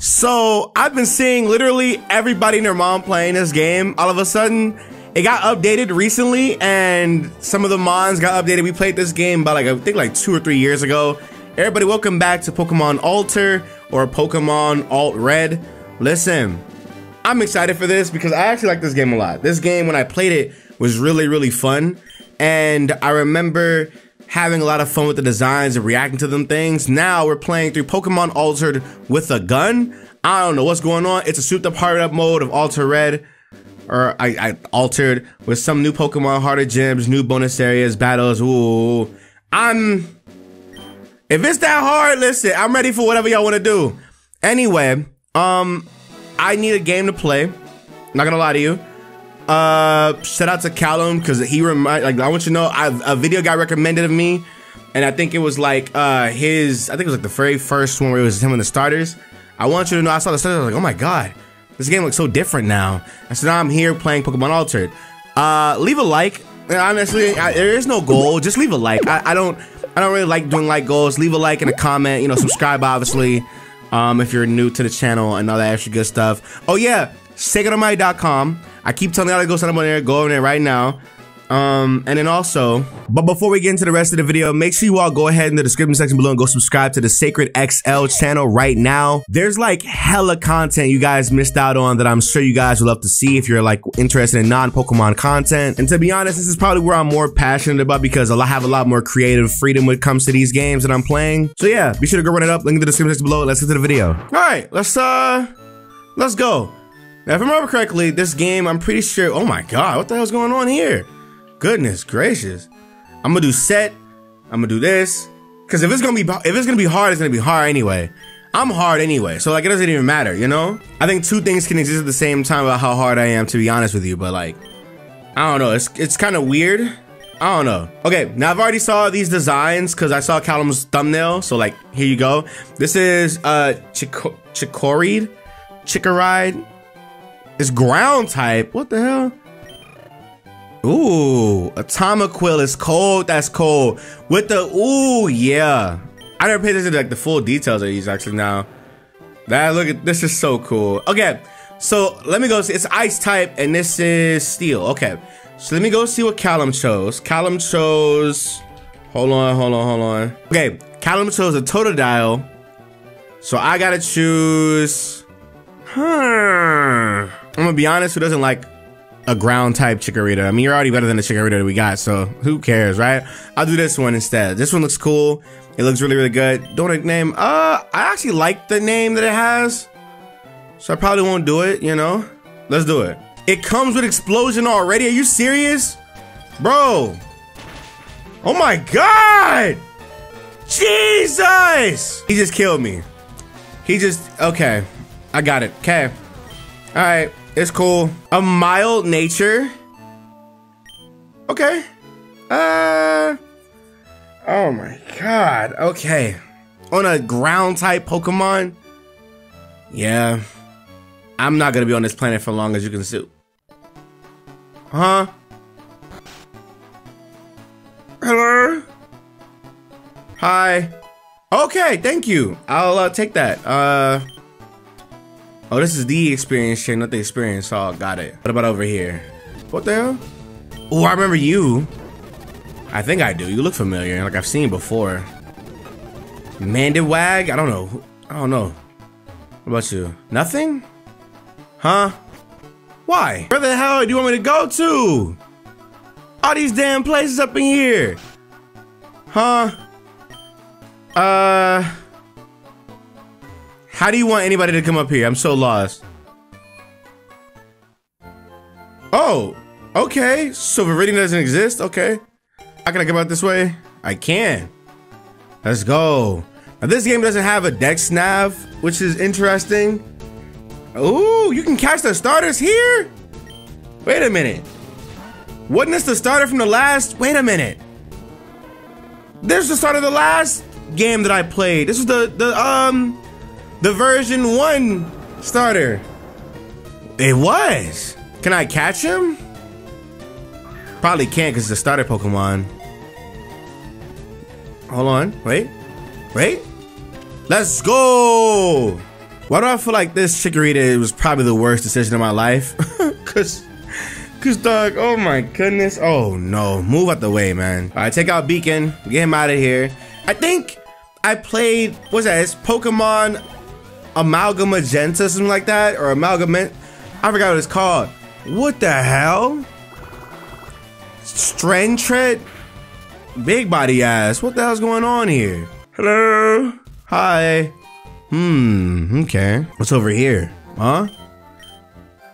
So I've been seeing literally everybody and their mom playing this game. All of a sudden, it got updated recently, and some of the mons got updated. We played this game about like I think like two or three years ago. Everybody, welcome back to Pokemon Alter or Pokemon Alt Red. Listen, I'm excited for this because I actually like this game a lot. This game, when I played it, was really really fun, and I remember having a lot of fun with the designs and reacting to them things. Now we're playing through Pokemon Altered with a gun. I don't know what's going on. It's a souped up hard up mode of Alter Red. Or I, I altered with some new Pokemon, harder gyms, new bonus areas, battles. Ooh. I'm if it's that hard, listen, I'm ready for whatever y'all want to do. Anyway, um, I need a game to play. Not gonna lie to you. Uh, shout out to Callum because he remind like I want you to know I, a video guy recommended of me, and I think it was like uh his I think it was like the very first one where it was him and the starters. I want you to know I saw the starters I was like oh my god this game looks so different now. And so now I'm here playing Pokemon Altered. Uh, leave a like. Honestly, I, there is no goal. Just leave a like. I, I don't I don't really like doing like goals. Leave a like and a comment. You know, subscribe obviously. Um, if you're new to the channel and all that extra good stuff. Oh yeah, SacredAlmighty.com. I keep telling y'all to go sign up on there. Go over there right now. Um, and then also, but before we get into the rest of the video, make sure you all go ahead in the description section below and go subscribe to the Sacred XL channel right now. There's like hella content you guys missed out on that I'm sure you guys would love to see if you're like interested in non-Pokemon content. And to be honest, this is probably where I'm more passionate about because I have a lot more creative freedom when it comes to these games that I'm playing. So yeah, be sure to go run it up. Link in the description section below. Let's get to the video. All right, let's uh, let's go. Now, if I remember correctly, this game, I'm pretty sure, oh my God, what the hell's going on here? Goodness gracious. I'm gonna do set. I'm gonna do this. Cause if it's gonna be if it's gonna be hard, it's gonna be hard anyway. I'm hard anyway, so like it doesn't even matter, you know? I think two things can exist at the same time about how hard I am, to be honest with you, but like, I don't know, it's it's kind of weird. I don't know. Okay, now I've already saw these designs because I saw Callum's thumbnail, so like, here you go. This is uh Chico Chikoride? Chikoride? It's ground type. What the hell? Ooh, Atomiquil is cold. That's cold. With the ooh, yeah. I never paid attention to like the full details of these actually now. That look at this is so cool. Okay, so let me go see. It's ice type and this is steel. Okay, so let me go see what Callum chose. Callum chose. Hold on, hold on, hold on. Okay, Callum chose a Totodile. So I gotta choose. Hmm. I'm gonna be honest. Who doesn't like a ground type Chikorita. I mean, you're already better than the Chikorita that we got, so who cares, right? I'll do this one instead. This one looks cool. It looks really, really good. Don't nickname. Uh, I actually like the name that it has, so I probably won't do it, you know? Let's do it. It comes with explosion already. Are you serious? Bro. Oh my God. Jesus. He just killed me. He just, okay. I got it. Okay. All right. It's cool. A mild nature. Okay. Uh. Oh my god. Okay. On a ground type Pokemon. Yeah. I'm not gonna be on this planet for long as you can see. Huh? Hello? Hi. Okay, thank you. I'll uh, take that. Uh. Oh, this is the experience chain, not the experience. Oh, got it. What about over here? What the hell? Oh, I remember you. I think I do. You look familiar, like I've seen before. Mandewag? I don't know. I don't know. What about you? Nothing? Huh? Why? Where the hell do you want me to go to? All these damn places up in here. Huh? Uh... How do you want anybody to come up here? I'm so lost. Oh, okay. So Viridian doesn't exist? Okay. How can I come out this way? I can. Let's go. Now this game doesn't have a dex nav, which is interesting. Ooh, you can catch the starters here? Wait a minute. Wasn't this the starter from the last? Wait a minute. This is the start of the last game that I played. This was the, the, um, the version 1 starter. It was. Can I catch him? Probably can't because it's a starter Pokemon. Hold on. Wait. Wait. Let's go. Why do I feel like this Chikorita was probably the worst decision of my life? Cause, cause dog, oh my goodness. Oh no, move out the way, man. All right, take out Beacon, get him out of here. I think I played, what's that? It's Pokemon Amalgam Magenta, something like that, or Amalgamate. I forgot what it's called. What the hell? Strengtread? Big body ass. What the hell's going on here? Hello? Hi. Hmm, okay. What's over here? Huh?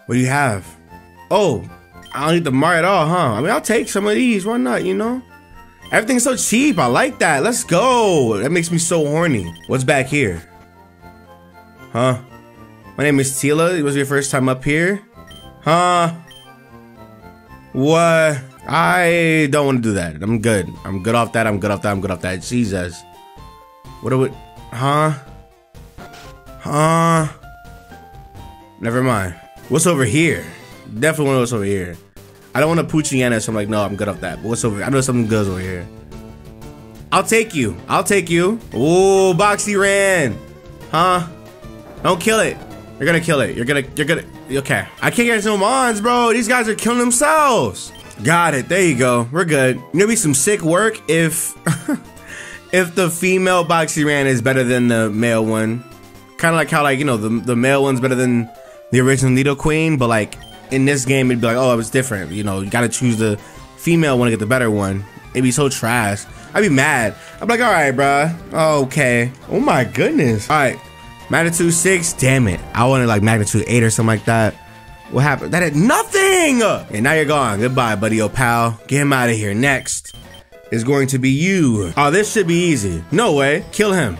What do you have? Oh, I don't need the Mar at all, huh? I mean, I'll take some of these. Why not, you know? Everything's so cheap. I like that. Let's go. That makes me so horny. What's back here? Huh? My name is Tila. It was your first time up here? Huh? What? I don't want to do that. I'm good. I'm good off that. I'm good off that. I'm good off that. Jesus. What do we... Huh? Huh? Never mind. What's over here? Definitely want to what's over here. I don't want to Poochyena, so I'm like, no, I'm good off that. But what's over here? I know something goes over here. I'll take you. I'll take you. Ooh, Boxyran. Huh? Don't kill it. You're gonna kill it. You're gonna, you're gonna, okay. I can't get no mons, bro. These guys are killing themselves. Got it. There you go. We're good. You know, be some sick work if, if the female Boxyran is better than the male one. Kind of like how, like, you know, the, the male one's better than the original Nidoqueen, but like, in this game, it'd be like, oh, it was different. You know, you gotta choose the female one to get the better one. It'd be so trash. I'd be mad. I'd be like, all right, bruh. Okay. Oh my goodness. All right. Magnitude 6, damn it. I wanted like magnitude 8 or something like that. What happened? That had nothing! And now you're gone. Goodbye, buddy, oh pal. Get him out of here. Next is going to be you. Oh, this should be easy. No way. Kill him.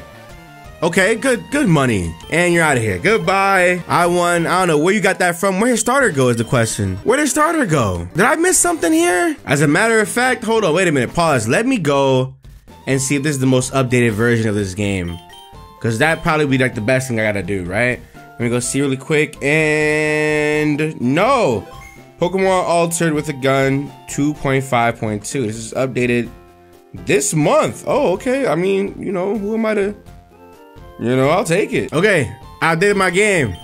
Okay, good, good money. And you're out of here. Goodbye. I won. I don't know where you got that from. Where did starter go is the question. Where did starter go? Did I miss something here? As a matter of fact, hold on, wait a minute. Pause. Let me go and see if this is the most updated version of this game. Cause that probably be like the best thing I gotta do, right? Let me go see really quick. And no. Pokemon Altered with a Gun 2.5.2. This is updated this month. Oh, okay. I mean, you know, who am I to you know, I'll take it. Okay, I did my game.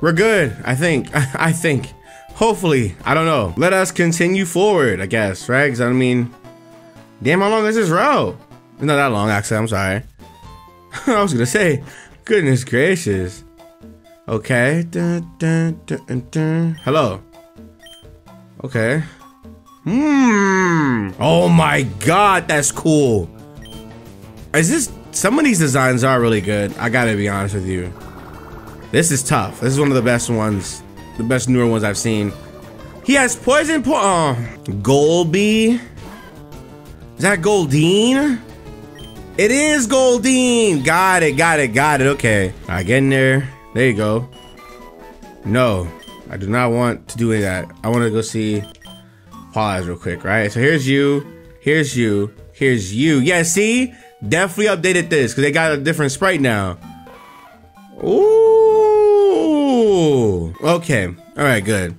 We're good, I think. I think. Hopefully, I don't know. Let us continue forward, I guess, right? Because I mean, damn, how long is this route? It's not that long, actually. I'm sorry. I was gonna say, goodness gracious. Okay. Dun, dun, dun, Hello. Okay. Hmm. Oh my god, that's cool. Is this some of these designs are really good. I gotta be honest with you. This is tough. This is one of the best ones, the best newer ones I've seen. He has poison po- oh, Golby. Is that Goldeen? It is Goldeen. Got it, got it, got it. Okay. Right, get in there. There you go. No, I do not want to do any of that. I want to go see Pause real quick, right? So here's you, here's you, here's you. Yeah, see? Definitely updated this because they got a different sprite now. Ooh. Okay. All right. Good.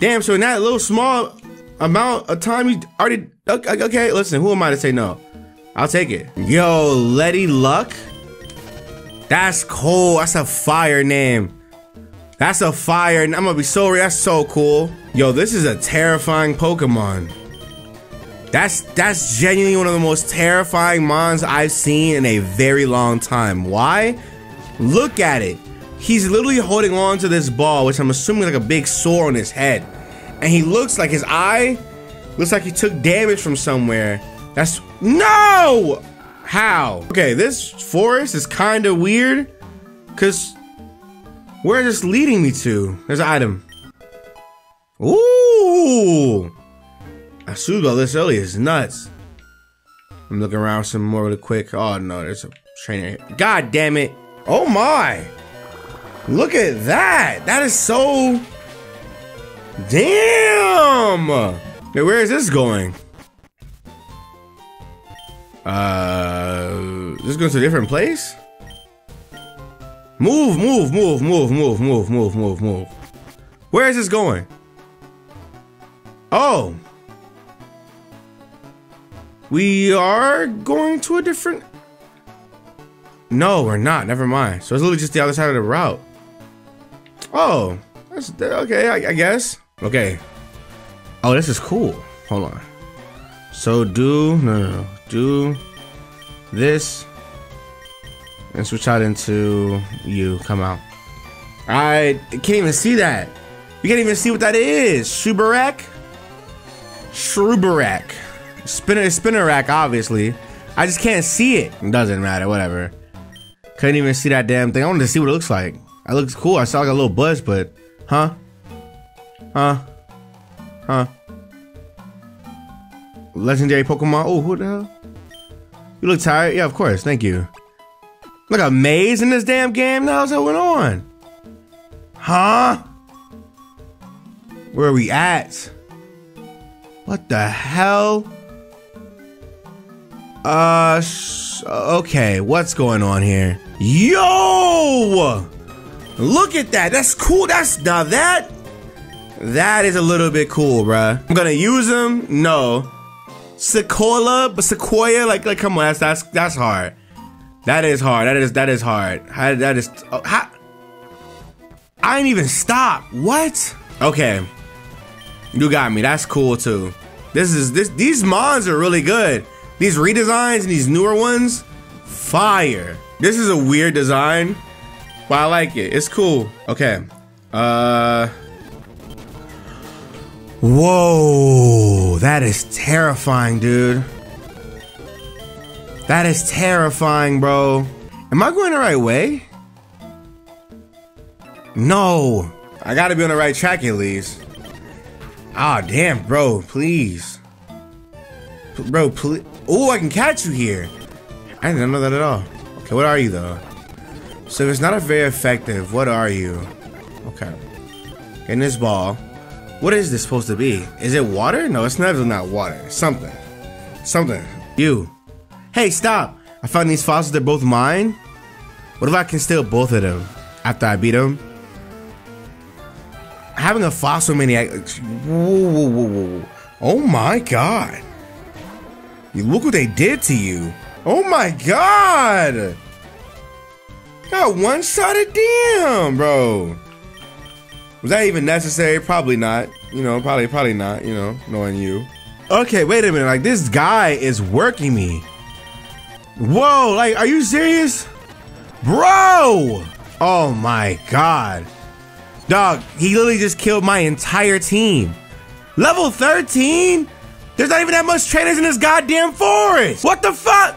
Damn. So in that little small amount of time, you already okay listen. Who am I to say no? I'll take it. Yo, Letty Luck. That's cool. That's a fire name. That's a fire. I'm gonna be sorry. That's so cool. Yo, this is a terrifying Pokemon. That's that's genuinely one of the most terrifying mons I've seen in a very long time. Why? Look at it. He's literally holding on to this ball, which I'm assuming like a big sore on his head. And he looks like his eye looks like he took damage from somewhere. That's no! How? Okay, this forest is kind of weird. Cause where is this leading me to? There's an item. Ooh! I should go this early is nuts. I'm looking around some more really quick. Oh no, there's a trainer. God damn it. Oh my. Look at that. That is so. Damn. Hey, where is this going? Uh, this going to a different place? Move, move, move, move, move, move, move, move, move. Where is this going? Oh, we are going to a different... No, we're not. Never mind. So it's literally just the other side of the route. Oh, that's okay. I, I guess. Okay. Oh, this is cool. Hold on. So do no, no, no do this and switch out into you. Come out. I can't even see that. You can't even see what that is. Shubarak? Shrubarak. Spinner spinner rack, obviously. I just can't see it. it. Doesn't matter, whatever. Couldn't even see that damn thing. I wanted to see what it looks like. It looks cool. I saw like a little buzz, but huh? Huh? Huh? Legendary Pokemon. Oh, who the hell? You look tired? Yeah, of course. Thank you. Look a maze in this damn game. Now what's going on? Huh? Where are we at? What the hell? Uh, okay, what's going on here? Yo! Look at that. That's cool. That's now that that is a little bit cool, bruh. I'm gonna use them. No, Sequoia, but Sequoia, like, like, come on, that's that's that's hard. That is hard. That is that is hard. How, that is. Oh, how, I ain't even stop. What? Okay, you got me. That's cool too. This is this. These mods are really good. These redesigns and these newer ones, fire. This is a weird design, but I like it. It's cool. Okay. Uh. Whoa, that is terrifying, dude. That is terrifying, bro. Am I going the right way? No. I gotta be on the right track at least. Ah, oh, damn, bro, please. P bro, please. Oh, I can catch you here. I didn't know that at all. Okay, what are you, though? So it's not a very effective. What are you? Okay. In this ball. What is this supposed to be? Is it water? No, it's never not water. something. Something. You. Hey, stop! I found these fossils, they're both mine? What if I can steal both of them after I beat them? Having a fossil maniac. Whoa, whoa, whoa. Oh my god. You look what they did to you. Oh my god! Got one shot of damn, bro. Was that even necessary? Probably not. You know, probably probably not, you know, knowing you. Okay, wait a minute. Like this guy is working me. Whoa, like are you serious? Bro! Oh my god. Dog, he literally just killed my entire team. Level 13? There's not even that much trainers in this goddamn forest. What the fuck?